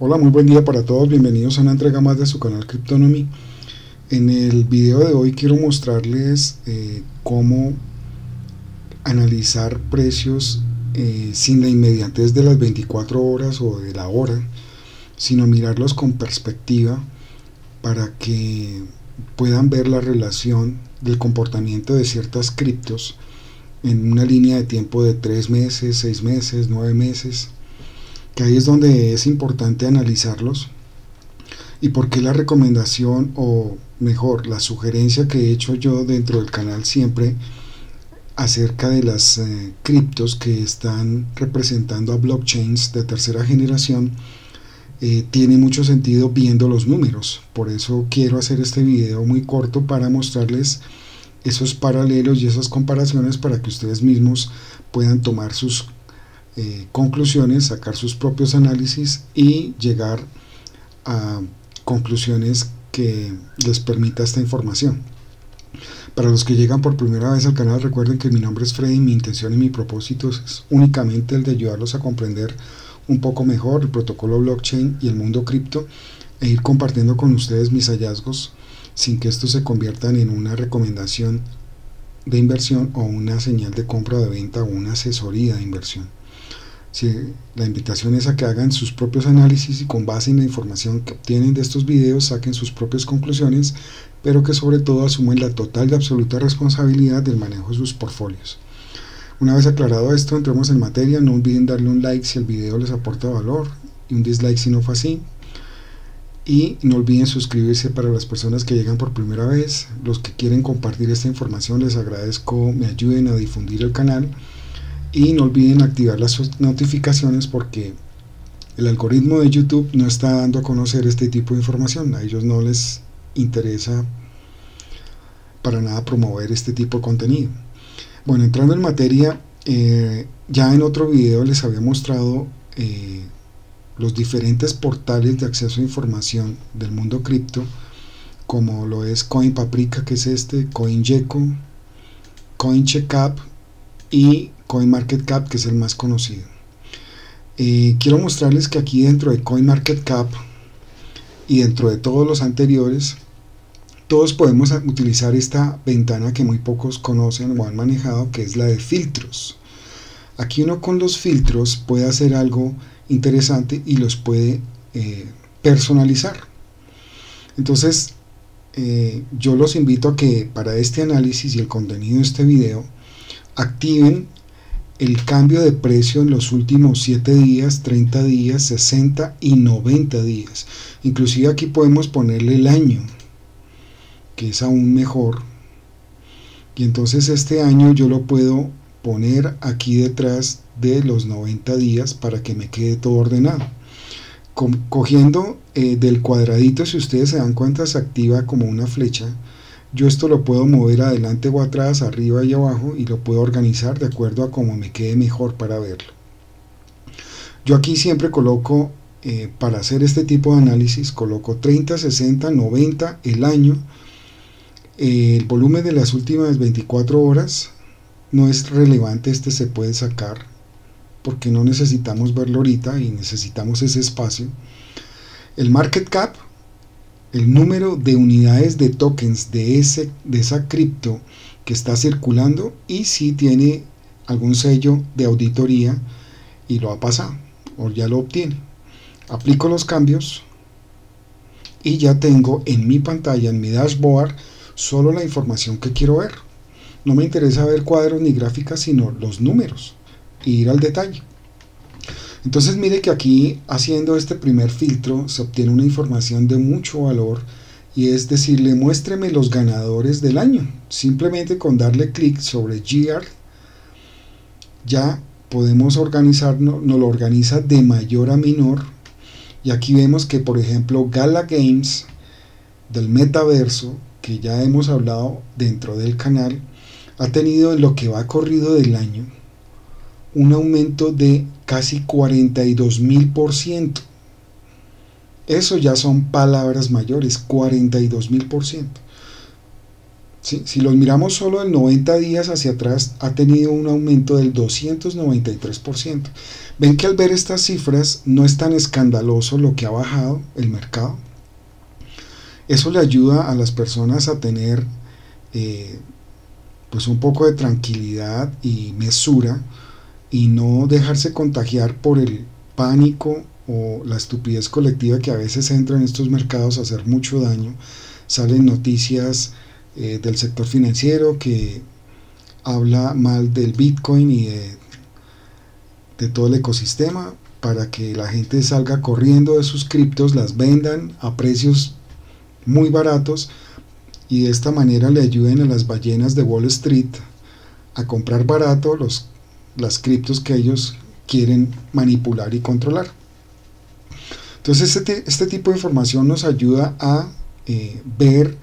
Hola, muy buen día para todos, bienvenidos a una entrega más de su canal Cryptonomy. En el video de hoy quiero mostrarles eh, cómo analizar precios eh, sin la inmediatez de las 24 horas o de la hora, sino mirarlos con perspectiva para que puedan ver la relación del comportamiento de ciertas criptos en una línea de tiempo de 3 meses, 6 meses, 9 meses que ahí es donde es importante analizarlos y por qué la recomendación o mejor la sugerencia que he hecho yo dentro del canal siempre acerca de las eh, criptos que están representando a blockchains de tercera generación eh, tiene mucho sentido viendo los números. Por eso quiero hacer este video muy corto para mostrarles esos paralelos y esas comparaciones para que ustedes mismos puedan tomar sus eh, conclusiones, sacar sus propios análisis y llegar a conclusiones que les permita esta información. Para los que llegan por primera vez al canal, recuerden que mi nombre es Freddy, mi intención y mi propósito es únicamente el de ayudarlos a comprender un poco mejor el protocolo blockchain y el mundo cripto e ir compartiendo con ustedes mis hallazgos sin que esto se conviertan en una recomendación de inversión o una señal de compra de venta o una asesoría de inversión la invitación es a que hagan sus propios análisis y con base en la información que obtienen de estos videos saquen sus propias conclusiones, pero que sobre todo asumen la total y absoluta responsabilidad del manejo de sus portfolios. Una vez aclarado esto, entremos en materia, no olviden darle un like si el video les aporta valor y un dislike si no fue así. Y no olviden suscribirse para las personas que llegan por primera vez. Los que quieren compartir esta información les agradezco me ayuden a difundir el canal y no olviden activar las notificaciones porque el algoritmo de YouTube no está dando a conocer este tipo de información. A ellos no les interesa para nada promover este tipo de contenido. Bueno, entrando en materia, eh, ya en otro video les había mostrado eh, los diferentes portales de acceso a información del mundo cripto, como lo es CoinPaprika, que es este, CoinGecko, CoinCheckup y CoinMarketCap, que es el más conocido. Eh, quiero mostrarles que aquí dentro de CoinMarketCap y dentro de todos los anteriores, todos podemos utilizar esta ventana que muy pocos conocen o han manejado, que es la de filtros. Aquí uno con los filtros puede hacer algo interesante y los puede eh, personalizar. Entonces, eh, yo los invito a que para este análisis y el contenido de este video, activen el cambio de precio en los últimos 7 días, 30 días, 60 y 90 días. Inclusive aquí podemos ponerle el año, que es aún mejor. Y entonces este año yo lo puedo poner aquí detrás de los 90 días para que me quede todo ordenado. Cogiendo eh, del cuadradito, si ustedes se dan cuenta, se activa como una flecha yo esto lo puedo mover adelante o atrás, arriba y abajo y lo puedo organizar de acuerdo a cómo me quede mejor para verlo. Yo aquí siempre coloco, eh, para hacer este tipo de análisis, coloco 30, 60, 90, el año, el volumen de las últimas 24 horas, no es relevante, este se puede sacar porque no necesitamos verlo ahorita y necesitamos ese espacio. El market cap, el número de unidades de tokens de, ese, de esa cripto que está circulando y si tiene algún sello de auditoría y lo ha pasado o ya lo obtiene. Aplico los cambios y ya tengo en mi pantalla, en mi dashboard, solo la información que quiero ver. No me interesa ver cuadros ni gráficas, sino los números ir al detalle. Entonces mire que aquí haciendo este primer filtro se obtiene una información de mucho valor y es decirle muéstreme los ganadores del año. Simplemente con darle clic sobre GR ya podemos organizarnos, nos lo organiza de mayor a menor y aquí vemos que por ejemplo Gala Games del metaverso que ya hemos hablado dentro del canal ha tenido en lo que va corrido del año un aumento de casi 42 mil por ciento. Eso ya son palabras mayores, 42 mil por ciento. Si los miramos solo en 90 días hacia atrás, ha tenido un aumento del 293%. Ven que al ver estas cifras no es tan escandaloso lo que ha bajado el mercado. Eso le ayuda a las personas a tener eh, pues un poco de tranquilidad y mesura y no dejarse contagiar por el pánico o la estupidez colectiva que a veces entra en estos mercados a hacer mucho daño. Salen noticias eh, del sector financiero que habla mal del Bitcoin y de, de todo el ecosistema para que la gente salga corriendo de sus criptos, las vendan a precios muy baratos y de esta manera le ayuden a las ballenas de Wall Street a comprar barato los, las criptos que ellos quieren manipular y controlar. Entonces este, este tipo de información nos ayuda a eh, ver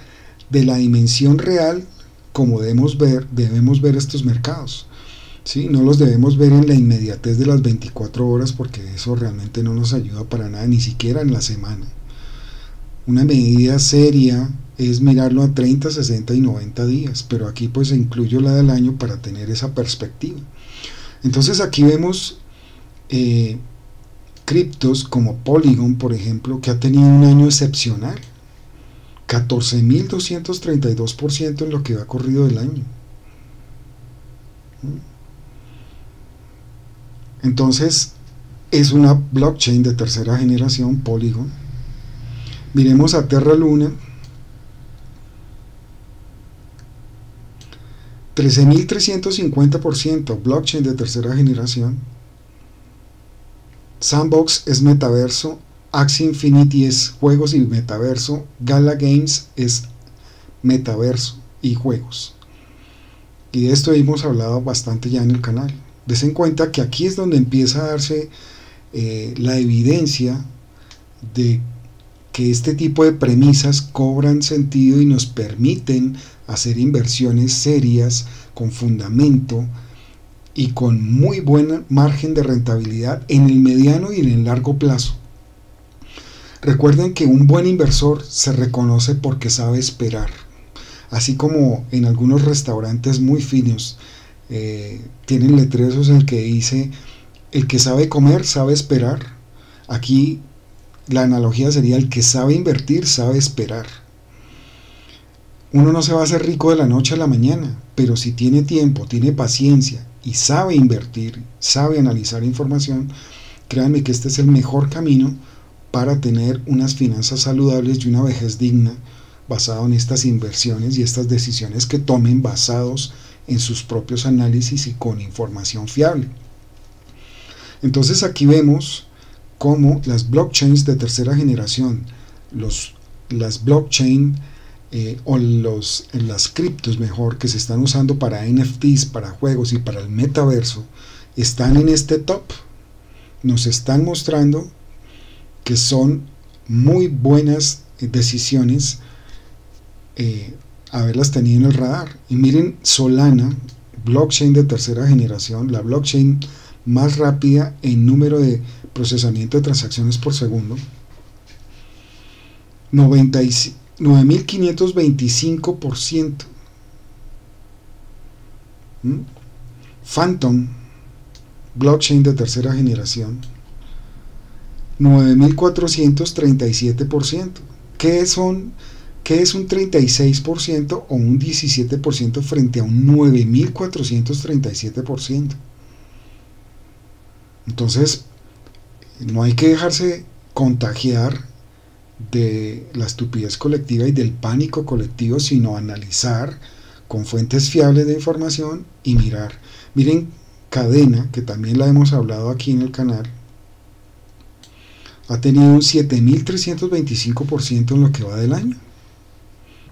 de la dimensión real como debemos ver, debemos ver estos mercados. ¿sí? No los debemos ver en la inmediatez de las 24 horas porque eso realmente no nos ayuda para nada, ni siquiera en la semana. Una medida seria es mirarlo a 30, 60 y 90 días, pero aquí pues incluyo la del año para tener esa perspectiva. Entonces aquí vemos eh, criptos como Polygon, por ejemplo, que ha tenido un año excepcional. 14.232% en lo que ha corrido del año. Entonces, es una blockchain de tercera generación, Polygon Miremos a Terra Luna. 13.350% blockchain de tercera generación. Sandbox es metaverso. Axie Infinity es juegos y metaverso. Gala Games es metaverso y juegos. Y de esto hemos hablado bastante ya en el canal. Des en cuenta que aquí es donde empieza a darse eh, la evidencia de que este tipo de premisas cobran sentido y nos permiten hacer inversiones serias, con fundamento y con muy buen margen de rentabilidad en el mediano y en el largo plazo. Recuerden que un buen inversor se reconoce porque sabe esperar. Así como en algunos restaurantes muy finos eh, tienen letreros en el que dice, el que sabe comer sabe esperar. Aquí la analogía sería el que sabe invertir, sabe esperar. Uno no se va a hacer rico de la noche a la mañana, pero si tiene tiempo, tiene paciencia y sabe invertir, sabe analizar información, créanme que este es el mejor camino para tener unas finanzas saludables y una vejez digna basado en estas inversiones y estas decisiones que tomen basados en sus propios análisis y con información fiable. Entonces aquí vemos como las blockchains de tercera generación, los, las blockchain eh, o los, las criptos mejor que se están usando para NFTs, para juegos y para el metaverso, están en este top. Nos están mostrando que son muy buenas decisiones eh, haberlas tenido en el radar. Y miren Solana, blockchain de tercera generación, la blockchain más rápida en número de procesamiento de transacciones por segundo, 9.525%. ¿Mm? Phantom, blockchain de tercera generación, 9.437%. ¿Qué, ¿Qué es un 36% o un 17% frente a un 9.437%? Entonces, no hay que dejarse contagiar de la estupidez colectiva y del pánico colectivo, sino analizar con fuentes fiables de información y mirar. Miren, cadena, que también la hemos hablado aquí en el canal, ha tenido un 7.325% en lo que va del año.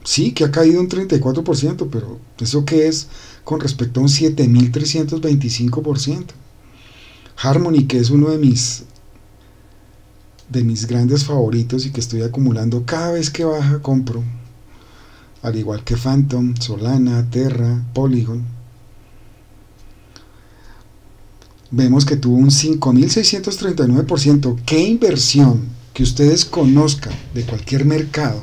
Sí, que ha caído un 34%, pero ¿eso qué es con respecto a un 7.325%? Harmony, que es uno de mis de mis grandes favoritos y que estoy acumulando cada vez que baja compro. Al igual que Phantom, Solana, Terra, Polygon. Vemos que tuvo un 5639% qué inversión que ustedes conozcan de cualquier mercado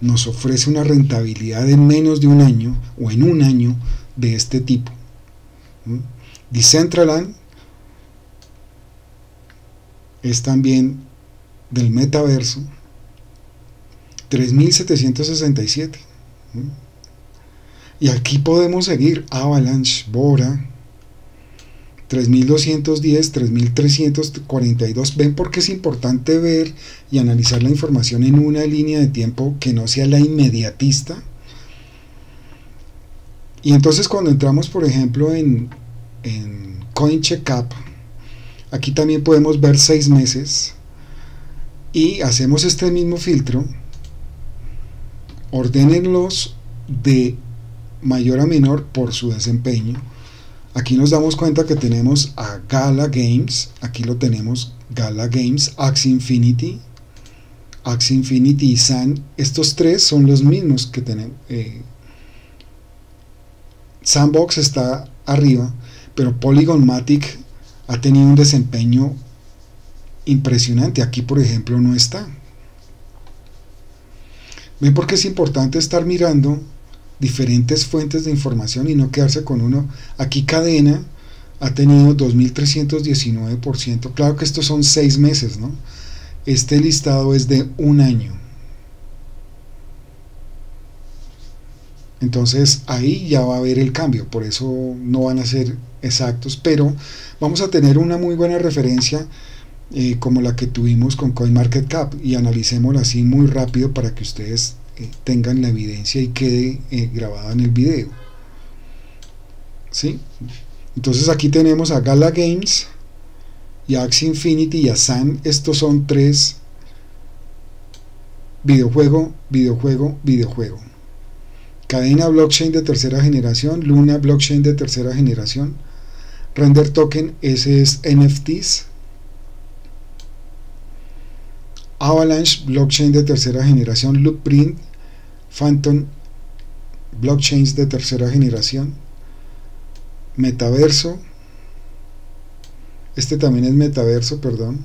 nos ofrece una rentabilidad en menos de un año o en un año de este tipo. Decentraland es también del metaverso 3767 y aquí podemos seguir Avalanche, Bora 3210, 3342. Ven porque es importante ver y analizar la información en una línea de tiempo que no sea la inmediatista. Y entonces cuando entramos, por ejemplo, en, en CoinCheckup, aquí también podemos ver seis meses y hacemos este mismo filtro. Ordenenlos de mayor a menor por su desempeño Aquí nos damos cuenta que tenemos a Gala Games, aquí lo tenemos, Gala Games, Axie Infinity, Axie Infinity y Sun. Estos tres son los mismos que tenemos. Eh, Sandbox está arriba, pero Polygon Matic ha tenido un desempeño impresionante. Aquí, por ejemplo, no está. ¿Ven por qué es importante estar mirando diferentes fuentes de información y no quedarse con uno. Aquí cadena ha tenido 2.319%. Claro que estos son seis meses, ¿no? Este listado es de un año. Entonces ahí ya va a haber el cambio, por eso no van a ser exactos, pero vamos a tener una muy buena referencia eh, como la que tuvimos con CoinMarketCap y analicémosla así muy rápido para que ustedes tengan la evidencia y quede eh, grabada en el video. ¿Sí? Entonces aquí tenemos a Gala Games y a Infinity y a Sun. Estos son tres videojuego, videojuego, videojuego. Cadena blockchain de tercera generación, Luna blockchain de tercera generación, Render token, ese es NFTs, Avalanche, blockchain de tercera generación, Loopprint, Phantom, blockchains de tercera generación, Metaverso, este también es Metaverso, perdón,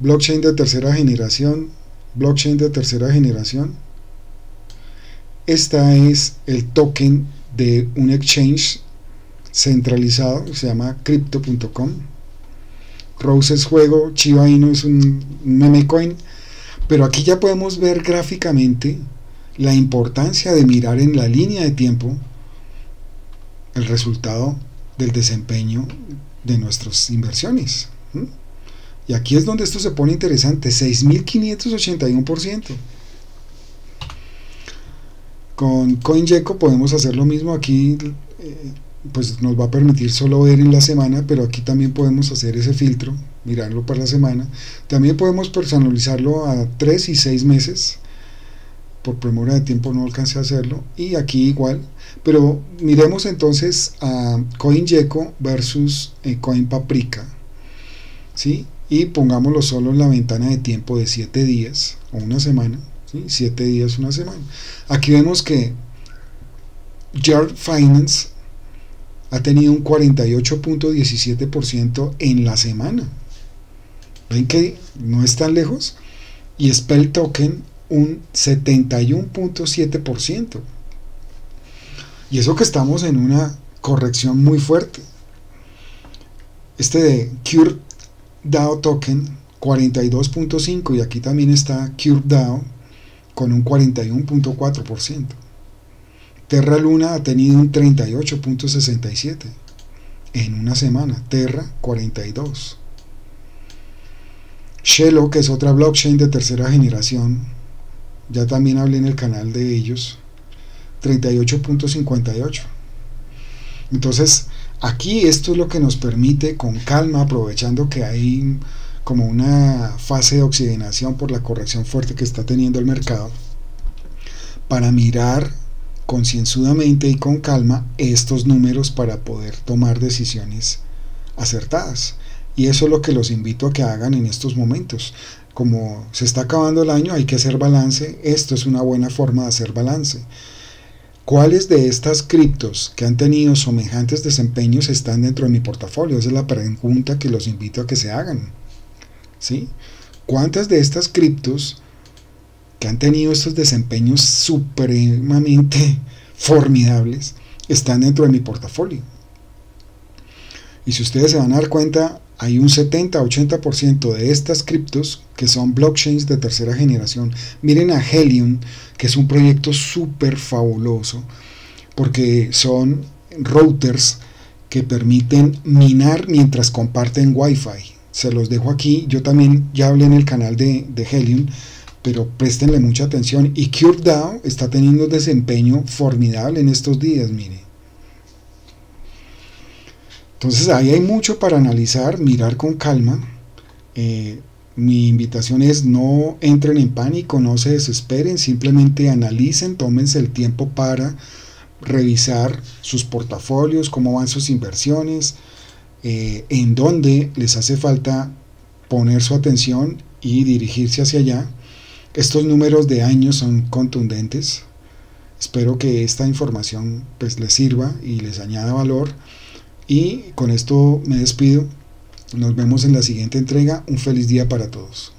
blockchain de tercera generación, blockchain de tercera generación, esta es el token de un exchange centralizado, se llama crypto.com Rose es juego, Chiba Inu es un meme coin, pero aquí ya podemos ver gráficamente la importancia de mirar en la línea de tiempo el resultado del desempeño de nuestras inversiones. Y aquí es donde esto se pone interesante, 6.581%. Con CoinGecko podemos hacer lo mismo, aquí eh, pues nos va a permitir solo ver en la semana, pero aquí también podemos hacer ese filtro, mirarlo para la semana. También podemos personalizarlo a 3 y 6 meses. Por premura de tiempo no alcancé a hacerlo. Y aquí igual. Pero miremos entonces a CoinGecko versus eh, CoinPaprika. ¿sí? Y pongámoslo solo en la ventana de tiempo de 7 días o una semana. ¿sí? 7 días, una semana. Aquí vemos que Yard Finance ha tenido un 48.17% en la semana. ¿Ven que no es tan lejos? Y Spell Token un 71.7%. Y eso que estamos en una corrección muy fuerte. Este de Cure DAO Token 42.5 y aquí también está Cure DAO con un 41.4%. Terra Luna ha tenido un 38.67 en una semana. Terra 42. Shelo, que es otra blockchain de tercera generación, ya también hablé en el canal de ellos, 38.58. Entonces, aquí esto es lo que nos permite con calma, aprovechando que hay como una fase de oxigenación por la corrección fuerte que está teniendo el mercado, para mirar concienzudamente y con calma estos números para poder tomar decisiones acertadas. Y eso es lo que los invito a que hagan en estos momentos. Como se está acabando el año, hay que hacer balance. Esto es una buena forma de hacer balance. ¿Cuáles de estas criptos que han tenido semejantes desempeños están dentro de mi portafolio? Esa es la pregunta que los invito a que se hagan. ¿Sí? ¿Cuántas de estas criptos que han tenido estos desempeños supremamente formidables están dentro de mi portafolio. Y si ustedes se van a dar cuenta, hay un 70-80% de estas criptos que son blockchains de tercera generación. Miren a Helium, que es un proyecto súper fabuloso, porque son routers que permiten minar mientras comparten Wi-Fi. Se los dejo aquí. Yo también ya hablé en el canal de, de Helium, pero préstenle mucha atención. Y CubeDAO está teniendo un desempeño formidable en estos días, mire. Entonces ahí hay mucho para analizar, mirar con calma. Eh, mi invitación es no entren en pánico, no se desesperen, simplemente analicen, tómense el tiempo para revisar sus portafolios, cómo van sus inversiones, eh, en dónde les hace falta poner su atención y dirigirse hacia allá. Estos números de años son contundentes. Espero que esta información pues, les sirva y les añada valor. Y con esto me despido. Nos vemos en la siguiente entrega. Un feliz día para todos.